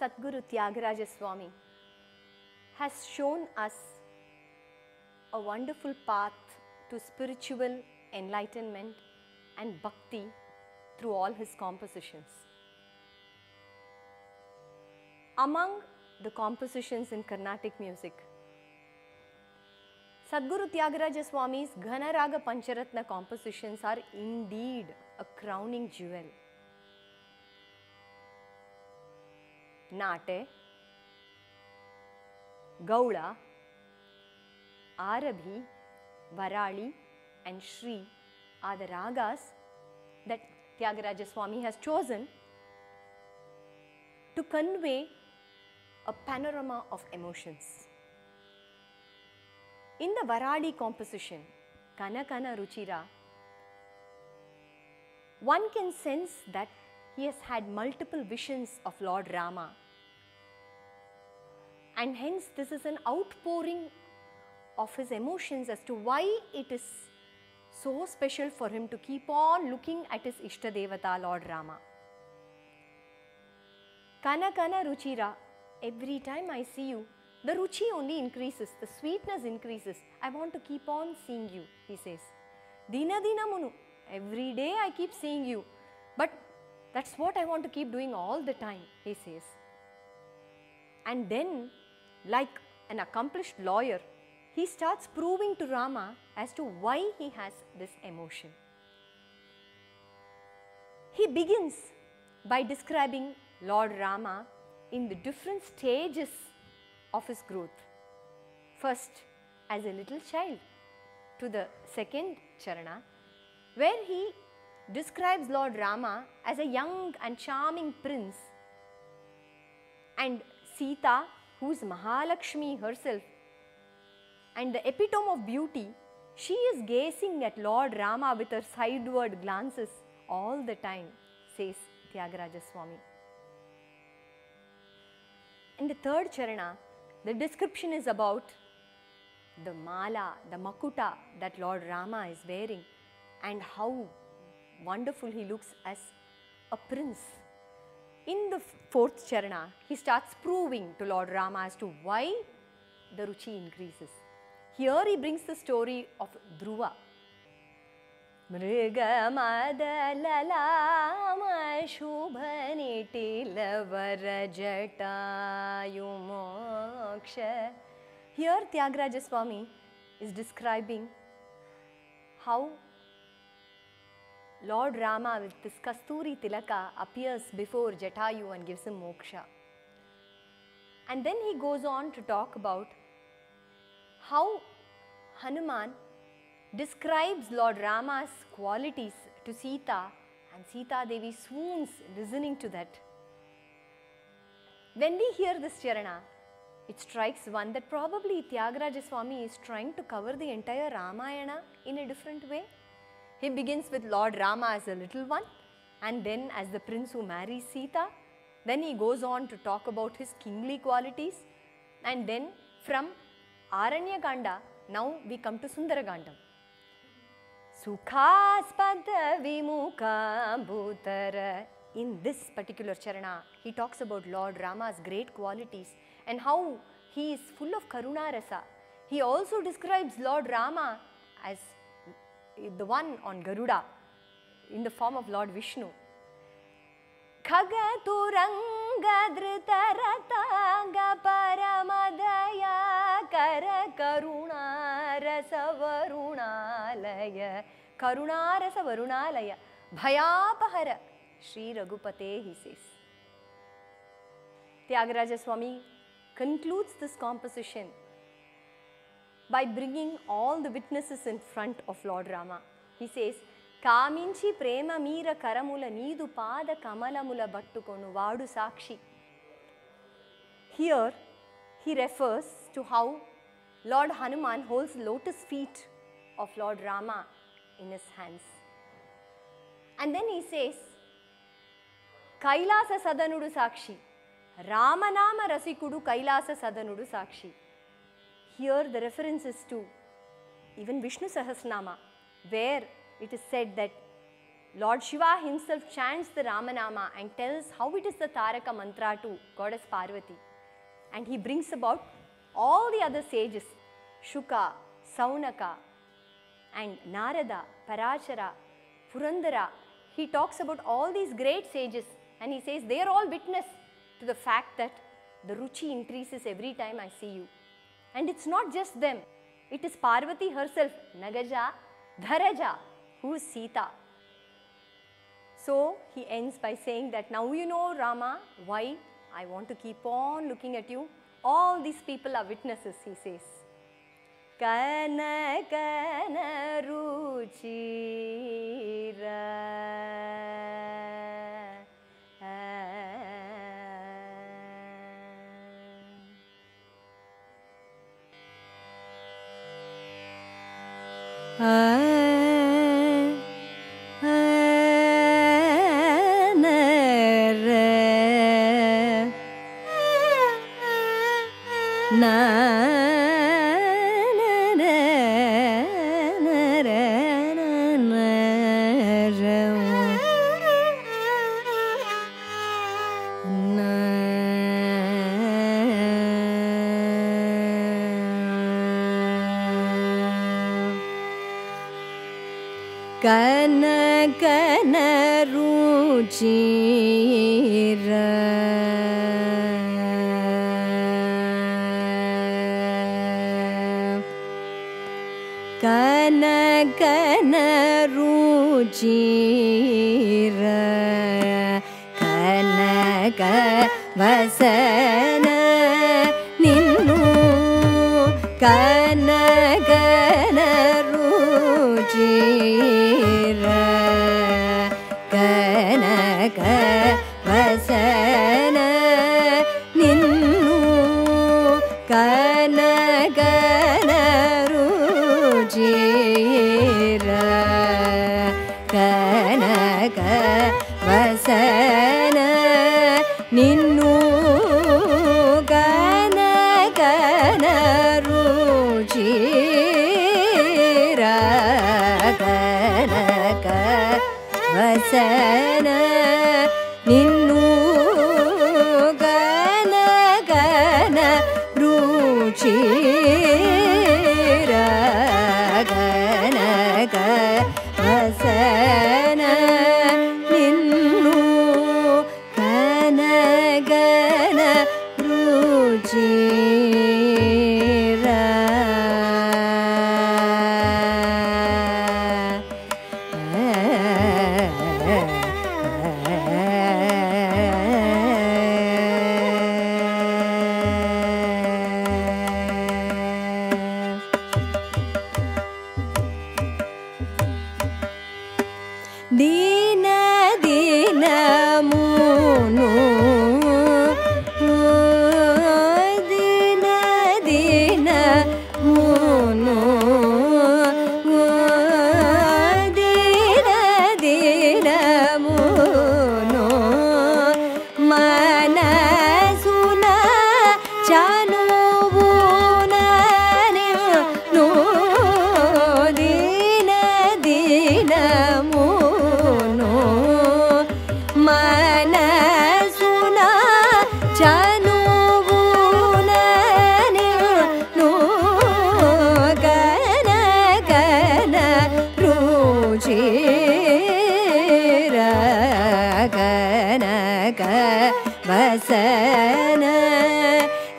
Sadguru Tyagaraja Swami has shown us a wonderful path to spiritual enlightenment and bhakti through all his compositions. Among the compositions in Carnatic music, Sadguru Tyagaraja Swami's Ghanaraga Pancharatna compositions are indeed a crowning jewel. Nate, Gaula, Arabhi, Varali, and Shri are the ragas that Tyagaraja Swami has chosen to convey a panorama of emotions. In the Varali composition, Kana Kana Ruchira, one can sense that he has had multiple visions of Lord Rama. And hence, this is an outpouring of his emotions as to why it is so special for him to keep on looking at his Ishta Devata, Lord Rama. Kana Kana Ruchira, every time I see you, the ruchi only increases, the sweetness increases. I want to keep on seeing you, he says. Dina Dina Munu, every day I keep seeing you, but that's what I want to keep doing all the time, he says. And then, like an accomplished lawyer, he starts proving to Rama as to why he has this emotion. He begins by describing Lord Rama in the different stages of his growth. First, as a little child, to the second charana, where he describes Lord Rama as a young and charming prince, and Sita, who is Mahalakshmi herself, and the epitome of beauty, she is gazing at Lord Rama with her sideward glances all the time, says Tyagaraja Swami. In the third charana, the description is about the mala, the makuta that Lord Rama is wearing and how wonderful he looks as a prince. In the fourth charana, he starts proving to Lord Rama as to why the ruchi increases. Here he brings the story of Dhruva. Here Here Tyagarajaswami is describing how Lord Rama with this Kasturi Tilaka appears before Jatayu and gives him moksha. And then he goes on to talk about how Hanuman describes Lord Rama's qualities to Sita and Sita Devi swoons listening to that. When we hear this charana, it strikes one that probably Tyagaraja Swami is trying to cover the entire Ramayana in a different way. He begins with Lord Rama as a little one and then as the prince who marries Sita. Then he goes on to talk about his kingly qualities and then from Aranya Kanda, now we come to Sundarakandam. Sukhaspad Vimukambhutara. In this particular charana, he talks about Lord Rama's great qualities and how he is full of Karuna Rasa. He also describes Lord Rama as the one on Garuda in the form of Lord Vishnu. khaga turanga dhritaratanga paramadaya kar karuna खगतुरङ्गधृतरताङ्गपरमदया करकरुणारसवरुणालय करुणारसवरुणालय भयापहर shri रघुपते hi says. Tyagaraja Swami concludes this composition by bringing all the witnesses in front of Lord Rama. He says, కామించి ప్రేమ మీర కరముల నీదు పాద కమలముల బట్టుకొను వాడు సాక్షి Here, he refers to how Lord Hanuman holds lotus feet of Lord Rama in his hands. And then he says, Kailasa సదనుడు సాక్షి రామనామ రసికుడు కైలాస సదనుడు సాక్షి here the reference is to even Vishnu Sahasranama, where it is said that Lord Shiva himself chants the Ramanama and tells how it is the Taraka mantra to goddess Parvati. And he brings about all the other sages, Shuka, Saunaka, and Narada, Parashara, Purandara. He talks about all these great sages and he says they are all witness to the fact that the Ruchi increases every time I see you. And it's not just them. It is Parvati herself, Nagaja, Dharaja, who is Sita. So he ends by saying that now you know Rama why I want to keep on looking at you. All these people are witnesses, he says. Kana kana. Hãy कनकनरुचिर कनकनरुचिर कनक वसन निन्नु। कनक வசன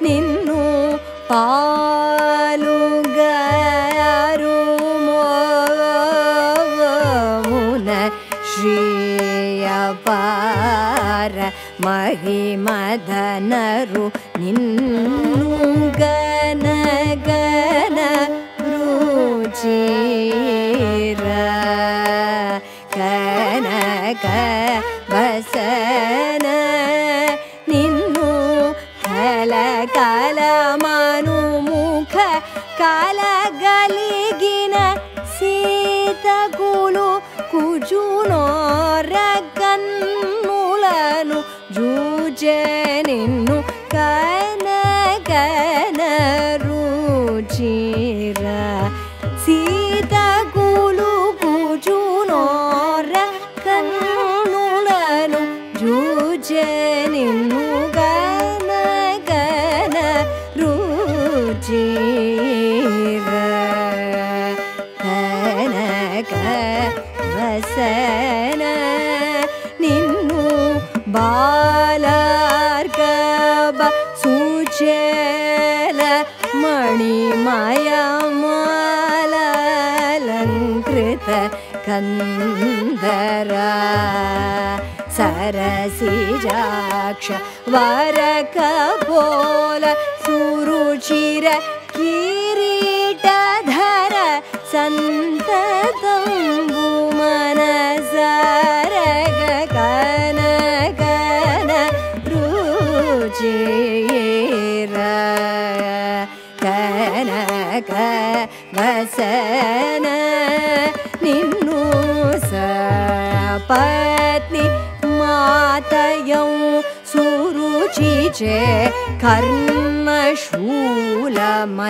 ನಿನ್ನು ಪಾಲುಗಾರು ಮುನ ಶ್ರೀಯ ಪಾರ ಮಹಿಮದನರು सन् सरसिजाक्ष वरकपोल सुरुचिर किरीटधर सन् चे शूलमयन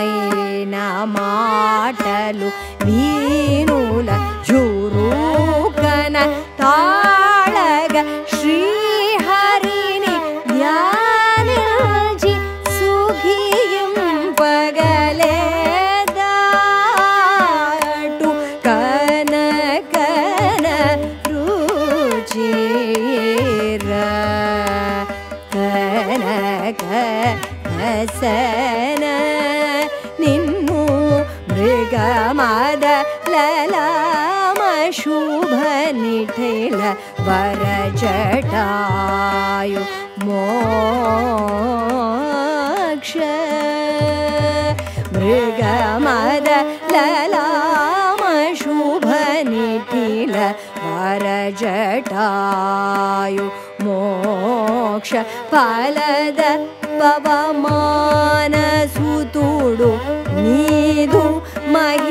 माटलु भीमुल जुरूकन ताळग श्री वरजटायु मोक्ष। मृगमद लुभनिल वरजटायु मोक्ष। फलद पवमानसुतुडु सुतुडु महि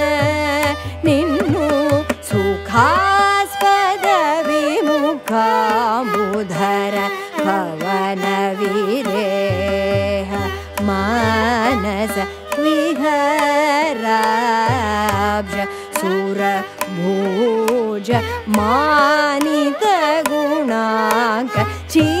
情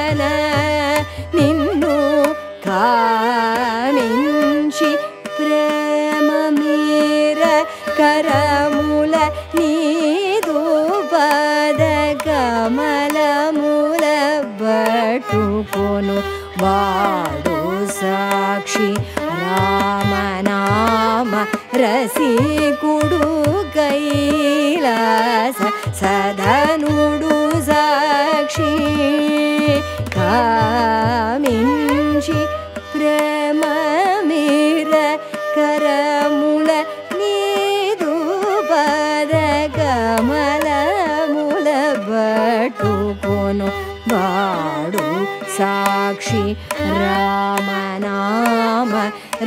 वाडु साक्षी रामनाम रसि कुडु कैलास सदनु साक्षी कमि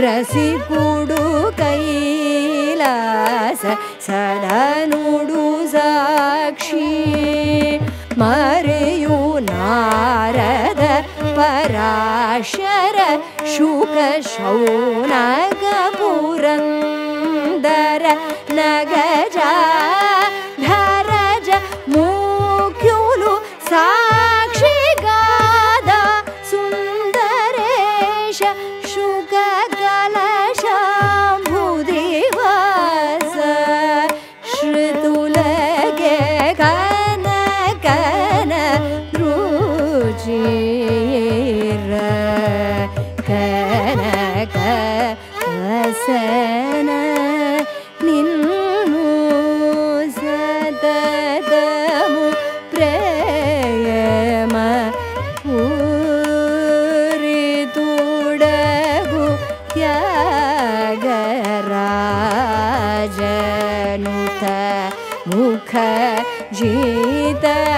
रसिपुडु कैलास सडनूडु साक्षि। मरयु नारद पराशर शुको नगपुर नगजा 对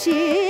心